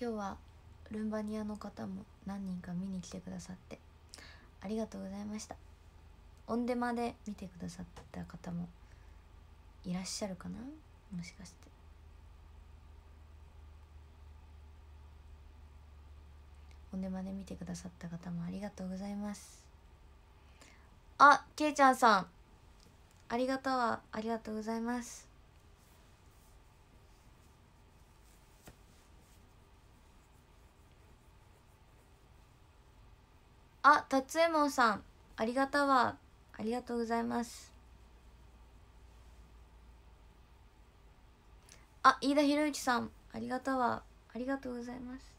今日はルンバニアの方も何人か見に来てくださってありがとうございました。オンデマで見てくださった方もいらっしゃるかな？もしかして。オンデマで見てくださった方もありがとうございます。あけいちゃんさん。ありがとうありがとうございます。あたつえもんさんありがたわ。ありがとうございます。あ飯田博之さんありがたわ。ありがとうございます。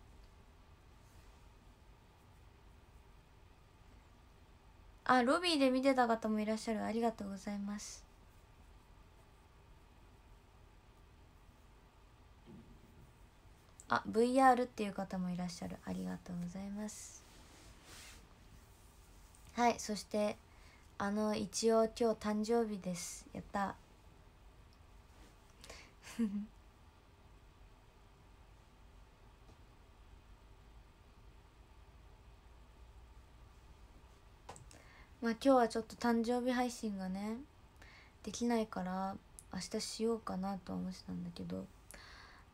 あロビーで見てた方もいらっしゃる。ありがとうございます。あ VR っていう方もいらっしゃる。ありがとうございます。はいそしてあの一応今日誕生日です。やった。まあ今日はちょっと誕生日配信がねできないから明日しようかなとは思ってたんだけど。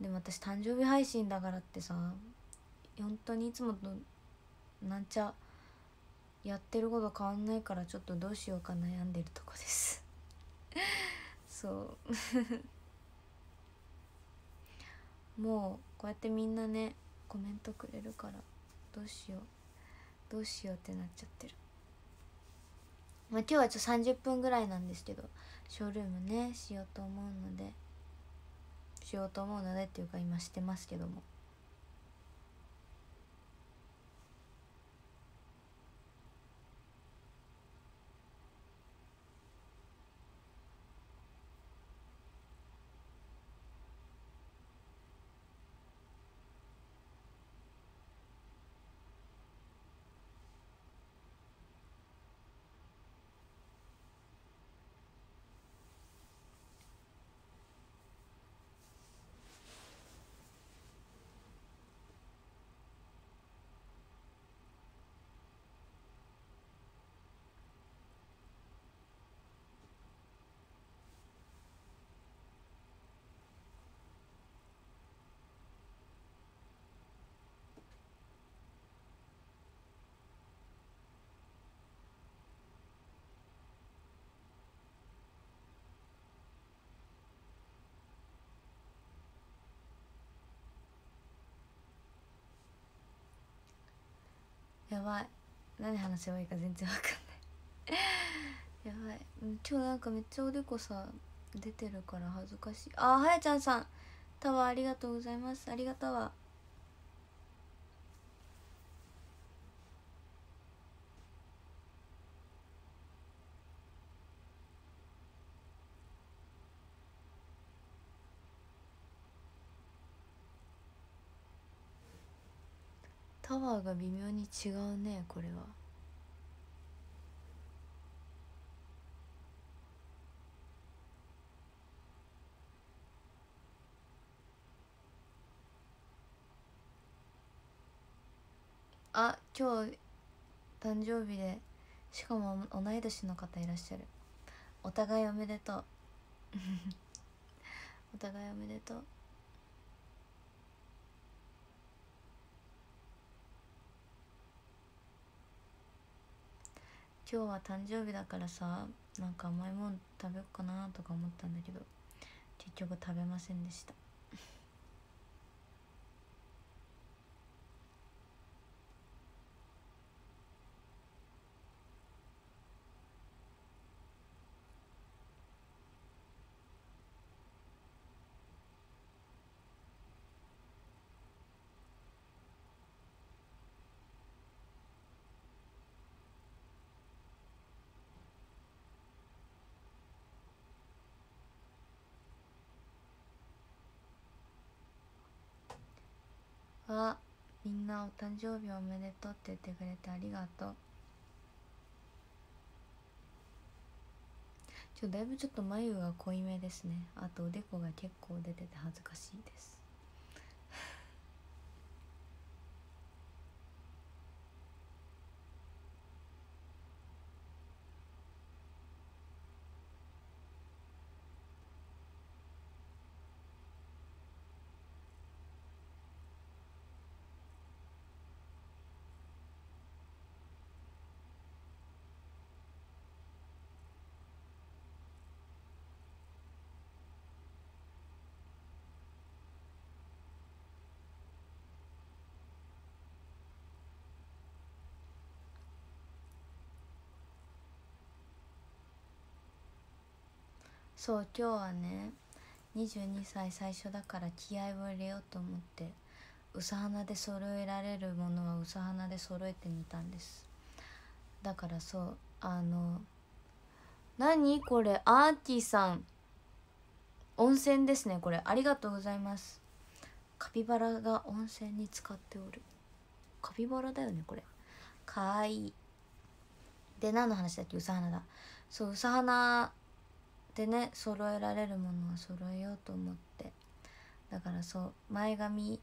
でも私誕生日配信だからってさ本当にいつもとなんちゃやってること変わんないからちょっとどうしようか悩んでるとこです。そう。もうこうやってみんなねコメントくれるからどうしよう。どうしようってなっちゃってる。まあ今日はちょっと30分ぐらいなんですけどショールームねしようと思うのでしようと思うのでっていうか今してますけども。やばい。何話せばいいか全然わかんない。やばい。今日なんかめっちゃおでこさ出てるから恥ずかしい。あはやちゃんさん。タワーありがとうございます。ありがたわ。ワーが微妙に違うねこれは。あ今日誕生日でしかも同い年の方いらっしゃる。お互いおめでとう。お互いおめでとう。今日は誕生日だからさなんか甘いもん食べようかなとか思ったんだけど結局食べませんでした。あみんなお誕生日おめでとうって言ってくれてありがとう。ちょだいぶちょっと眉が濃いめですね。あとおでこが結構出てて恥ずかしいです。そう今日はね22歳最初だから気合を入れようと思ってうさ花で揃えられるものはうさ花で揃えてみたんです。だからそうあの何これアーティさん。温泉ですねこれ。ありがとうございます。カピバラが温泉に使っておる。カピバラだよねこれ。かわい。いで何の話だっけ？うさ花だ。そううさ花でね揃えられるものは揃えようと思って。だからそう前髪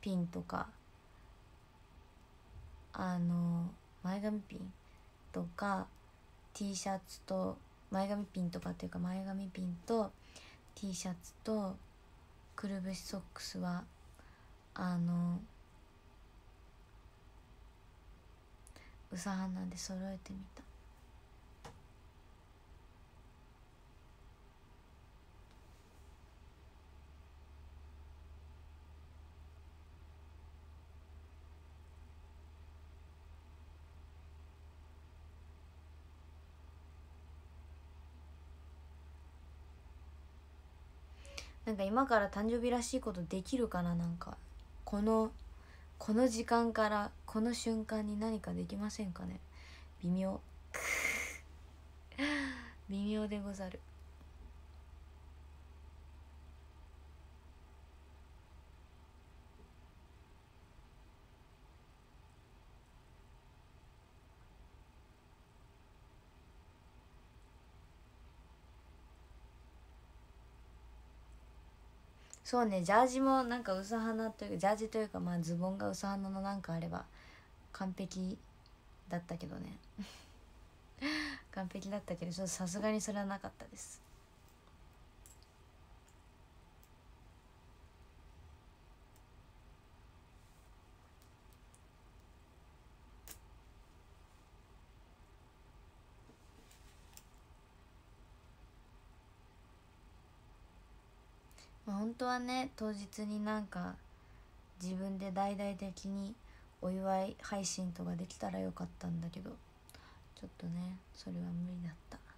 ピンとかあの前髪ピンとか T シャツと前髪ピンとかっていうか前髪ピンと T シャツとくるぶしソックスはあのうさ花で揃えてみた。なんか今から誕生日らしいことできるかななんか。このこの時間からこの瞬間に何かできませんかね。微妙。微妙でござる。そうねジャージもなんか薄花というかジャージというかまあズボンが薄花のなんかあれば完璧だったけどね。完璧だったけどちょっとさすがにそれはなかったです。当はね当日になんか自分で大々的にお祝い配信とかできたらよかったんだけどちょっとねそれは無理だった。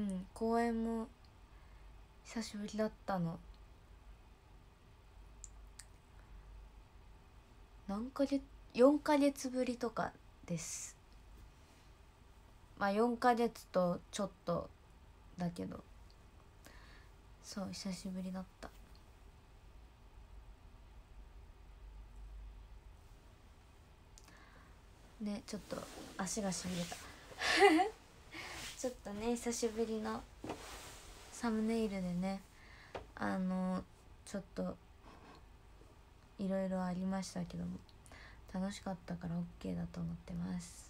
うん公演も久しぶりだったの。何ヶ月4ヶ月ぶりとかです。まあ4ヶ月とちょっとだけど。そう久しぶりだった。ねちょっと足がしびれた。ちょっとね久しぶりのサムネイルでねあのちょっといろいろありましたけども楽しかったから OK だと思ってます。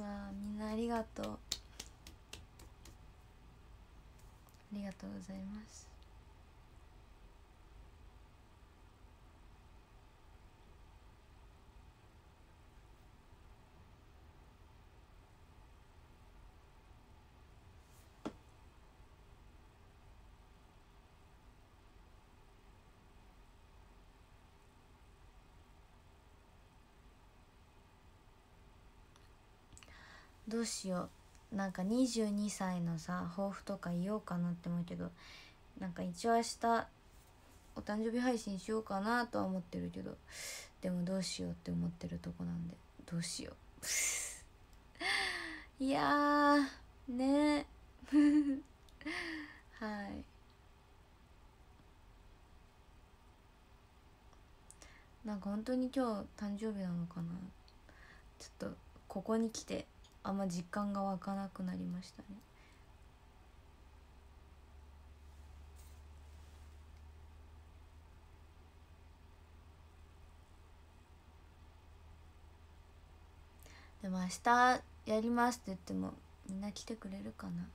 まあみんなありがとう。ありがとうございます。どうしよう。なんか22歳のさ抱負とか言おうかなって思うけどなんか一応明日お誕生日配信しようかなとは思ってるけどでもどうしようって思ってるとこなんでどうしよう。いやね。はい。なんか本当に今日誕生日なのかな。ちょっとここに来てあんま実感が湧かなくなりましたね。でも明日やりますって言ってもみんな来てくれるかな。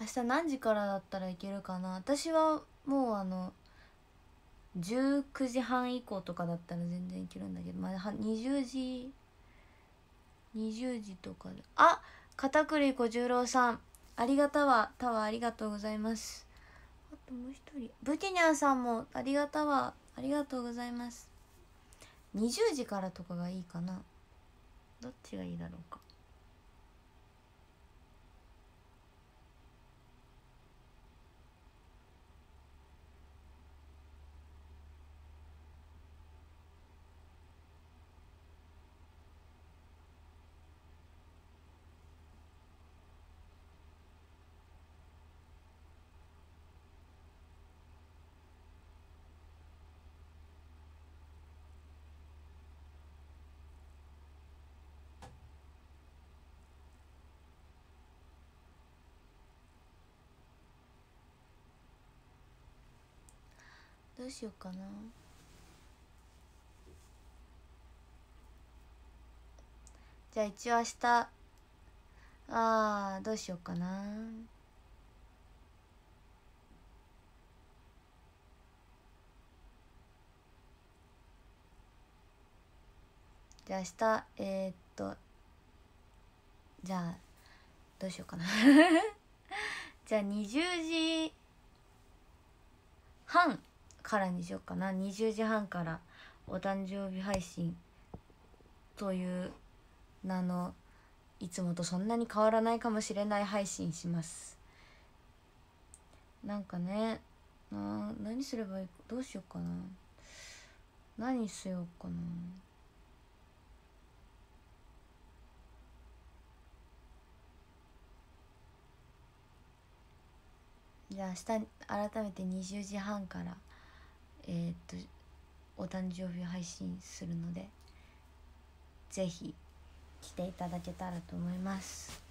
明日何時からだったらいけるかな？私はもうあの19時半以降とかだったら全然いけるんだけどまあ20時20時とかで。あ片栗小十郎さん。ありがたわ。たわありがとうございます。あともう一人。ブキニャンさんもありがたわ。ありがとうございます。20時からとかがいいかな。どっちがいいだろうか。どうしようかな。じゃあ一応明日。あーどうしようかな。じゃあ明日えー、っとじゃあどうしようかな。じゃあ20時半。からにしようかな。20時半からお誕生日配信という名のいつもとそんなに変わらないかもしれない配信します。なんかねな何すればいいどうしようかな。何しようかな。じゃあ明日改めて20時半からえー、っとお誕生日配信するので是非来ていただけたらと思います。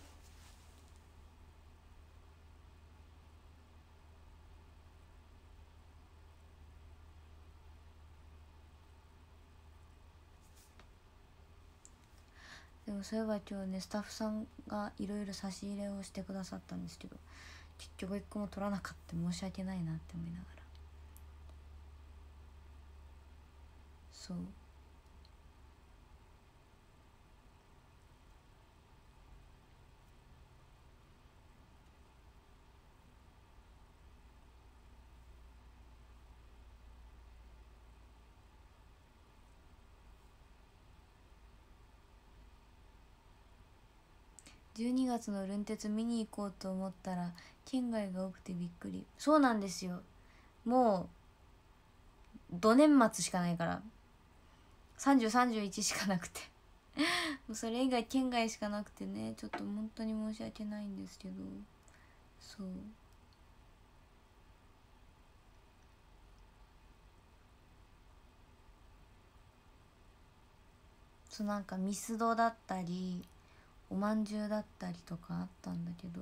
でもそういえば今日ねスタッフさんがいろいろ差し入れをしてくださったんですけど結局一個も取らなかった。申し訳ないなって思いながら。そう。12月のルン鉄見に行こうと思ったら県外が多くてびっくり。そうなんですよ。もうど年末しかないから。3031しかなくて。もうそれ以外県外しかなくてねちょっと本当に申し訳ないんですけど。そう。そうなんかミスドだったりおまんじゅうだったりとかあったんだけど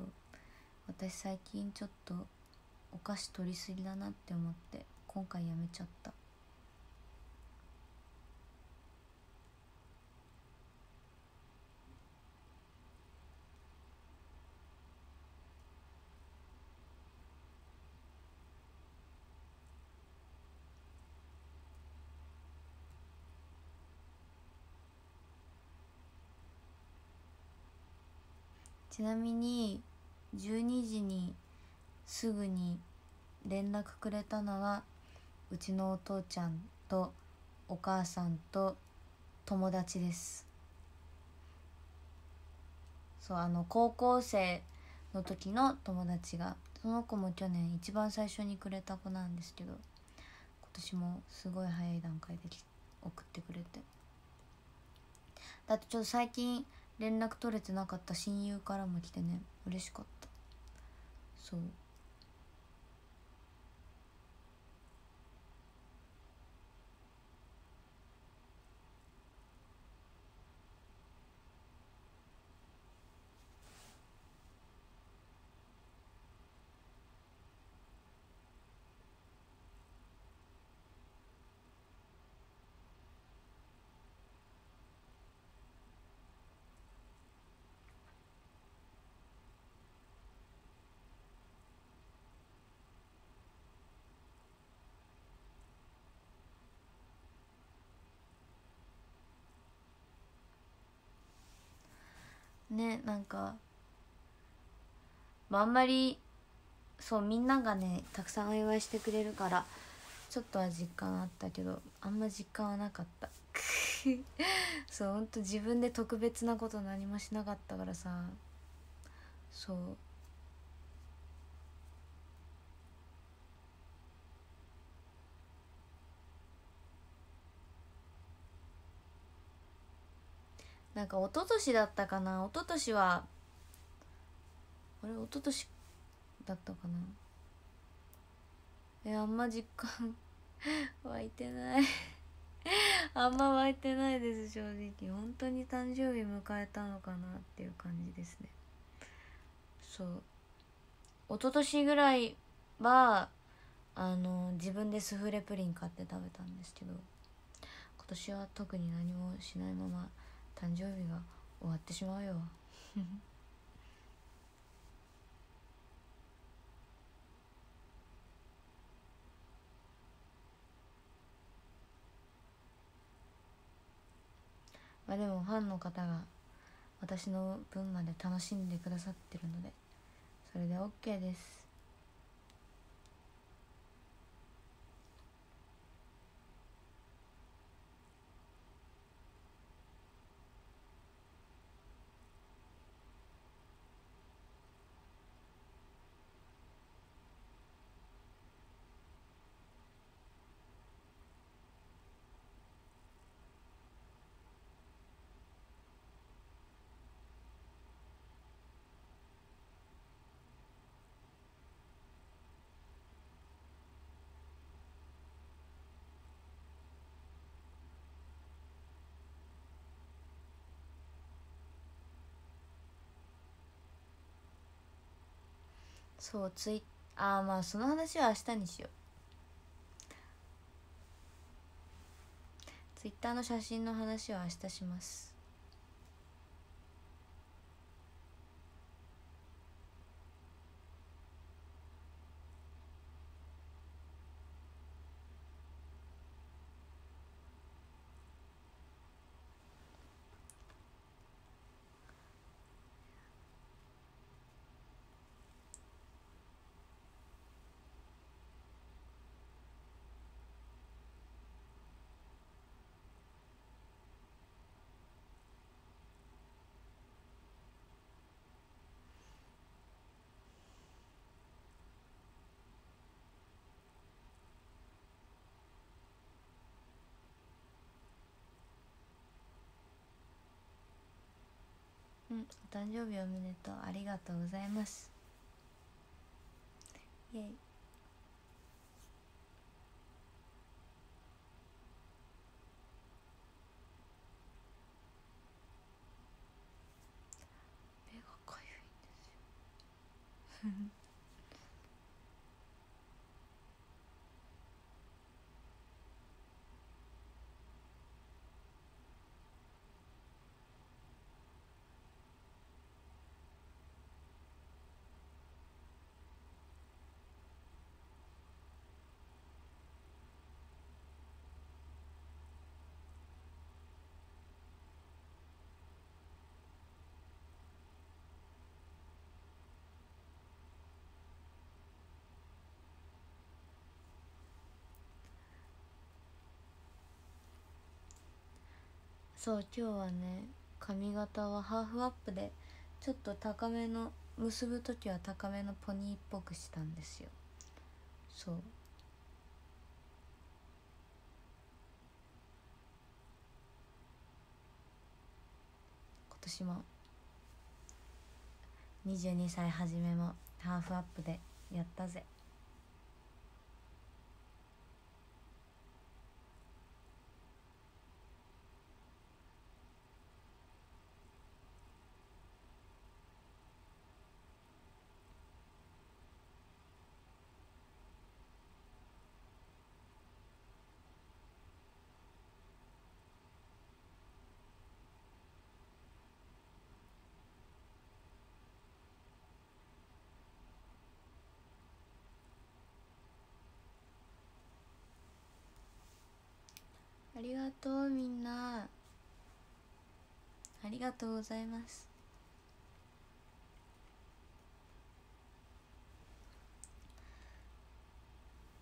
私最近ちょっとお菓子取りすぎだなって思って今回やめちゃった。ちなみに12時にすぐに連絡くれたのはうちのお父ちゃんとお母さんと友達です。そうあの高校生の時の友達がその子も去年一番最初にくれた子なんですけど今年もすごい早い段階で送ってくれて。だってちょっと最近連絡取れてなかった親友からも来てね嬉しかった。そう。ねなんか、あんまりそうみんながねたくさんお祝いしてくれるからちょっとは実感あったけどあんま実感はなかった。そうほんと自分で特別なこと何もしなかったからさ。そう。なんか一昨年だったかな。一昨年はあれ一昨年だったかな。えあんま実感 湧いてない。あんま湧いてないです正直。本当に誕生日迎えたのかなっていう感じですね。そう。一昨年ぐらいはあの自分でスフレプリン買って食べたんですけど今年は特に何もしないまま誕生日が終わってしまうよ。まあでもファンの方が私の分まで楽しんでくださってるのでそれで OK です。そうツイああまあその話は明日にしよう。ツイッターの写真の話は明日します。ん。お誕生日おめでとうありがとうございます。イエイ。目がかゆいんですよ。そう今日はね髪型はハーフアップでちょっと高めの結ぶ時は高めのポニーっぽくしたんですよ。そう。今年も22歳初めもハーフアップでやったぜ。ありがとうみんな。ありがとうございます。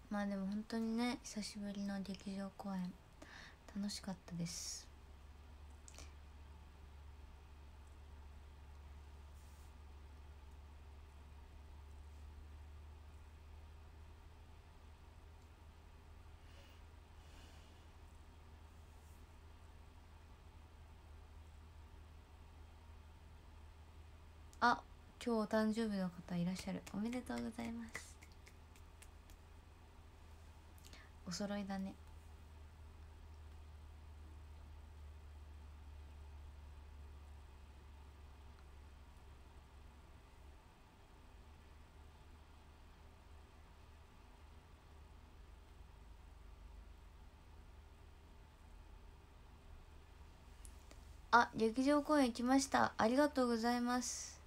まあでも本当にね久しぶりの劇場公演楽しかったですあ今日お誕生日の方いらっしゃる。おめでとうございます。お揃いだね。あ劇場公演来ました。ありがとうございます。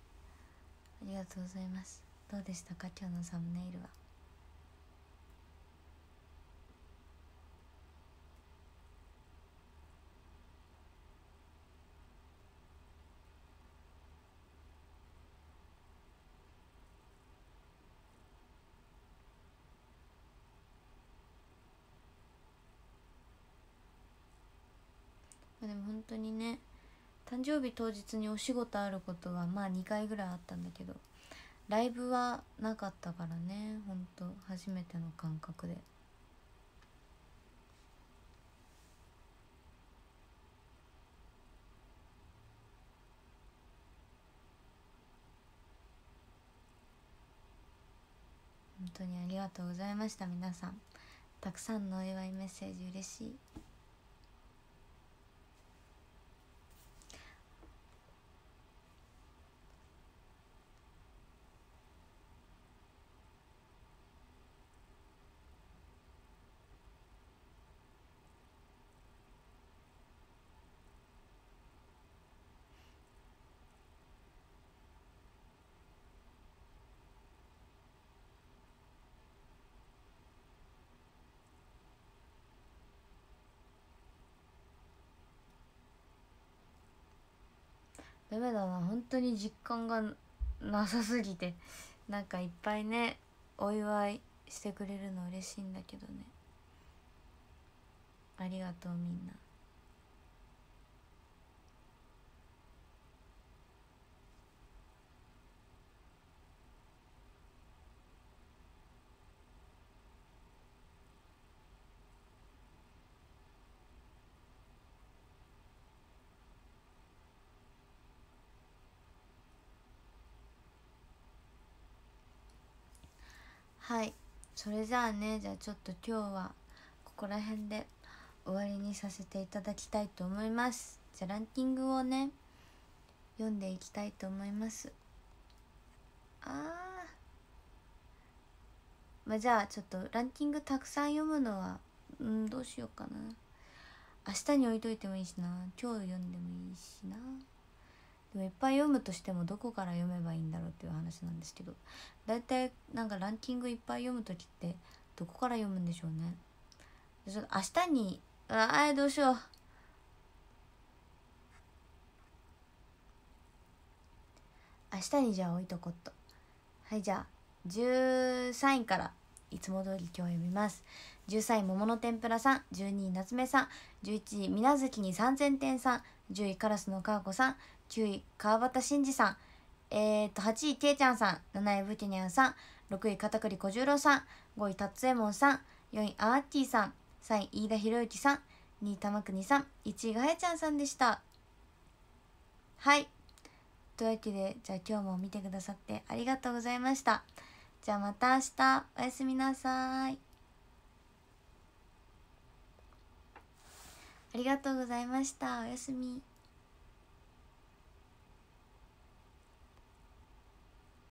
ありがとうございます。どうでしたか？今日のサムネイルは。でも本当にね誕生日当日にお仕事あることはまあ2回ぐらいあったんだけどライブはなかったからねほんと初めての感覚で。本当にありがとうございました皆さん。たくさんのお祝いメッセージ嬉しい。ダメだな。本当に実感がなさすぎて。なんかいっぱいねお祝いしてくれるの嬉しいんだけどね。ありがとうみんな。はい。それじゃあねじゃあちょっと今日はここら辺で終わりにさせていただきたいと思います。じゃあランキングをね読んでいきたいと思います。あまあじゃあちょっとランキングたくさん読むのはうんどうしようかな。明日に置いといてもいいしな。今日読んでもいいしな。でもいっぱい読むとしてもどこから読めばいいんだろうっていう話なんですけど大体なんかランキングいっぱい読む時ってどこから読むんでしょうね。ちょ明日にああどうしよう。明日にじゃあ置いとこっと。はいじゃあ13位からいつも通り今日読みます。13位桃の天ぷらさん12位夏目さん11位水無月に3000点さん10位カラスのかわこさん9位川端真司さん。えー、と8位けいちゃんさん。7位ブティニャンさん。6位片栗小十郎さん。5位達右衛門さん。4位アーティさん。3位飯田博之さん。2位玉国さん。1位がはやちゃんさんでした。はい。というわけでじゃあ今日も見てくださってありがとうございました。じゃあまた明日。おやすみなさい。ありがとうございました。おやすみ。